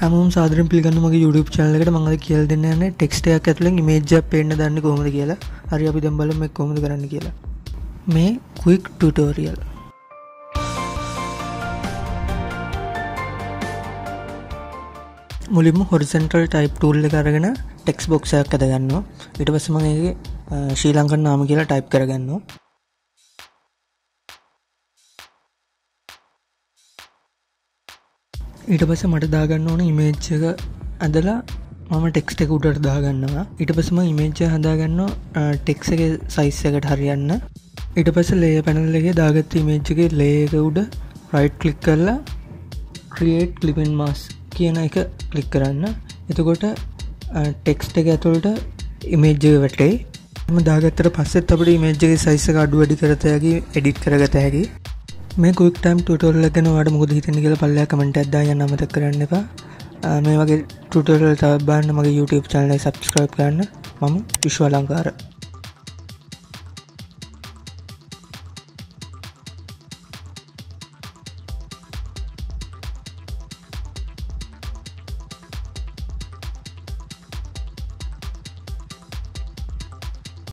හැමෝම් සාදරෙන් පිළිගන්න මගේ YouTube channel එකට මම අද කියලා දෙන්න යන්නේ ටෙක්ස්ට් එකක් ඇතුලෙන් ඉමේජ් එකක් පේන්න දාන්නේ කොහොමද කියලා. හරි අපි දැන් බලමු මේක කොහොමද කරන්න කියලා. මේ quick tutorial. මුලින්ම හොරිසන්ටල් ටයිප් ටූල් එක අරගෙන ටෙක්ස් බොක්ස් එකක් හදගන්නවා. ඊට පස්සේ මම ඒකේ ශ්‍රී ලංකන් නාම කියලා ටයිප් කරගන්නවා. ඊට පස්ස මට දාගන්න ඕන ඉමේජ් එක ඇදලා මම ටෙක්ස්ට එක උඩට දාගන්නවා. ඊට පසම ඉමේජ්ජ හදාගන්න ටෙක්ස එක සයිස් එකට හරියන්න. ඊට පස ලේ පැනල්ලගේ දාගත්ත ඉමේජ්ගේ ලේක උඩ රයිට් කලික් කරලා ක්‍රියේට් කලිපෙන් මස් කියන එක කලික් කරන්න. එතකොට ටෙක්ස්ට එක ඇතුළට ඉමේජ්ජක වැටේ ම දාගත්තර පස්සෙත් අපට ඉමේජ්ගේ සයිසක අඩු වැඩි කරතයගේ එඩිට් කරගත හැකි. මේ කුක් ටයිම් ටුටෝල් ගැන වාට මුද හිතන කියල පල්ල කමට අදදාය නමත කරන්න එපා. මේ වගේ ටුටෝල් තබන්න මගේ YouTube චනලයි සබස්ක්‍රයිප් කරන්න. මම විශ්ව ලංකාර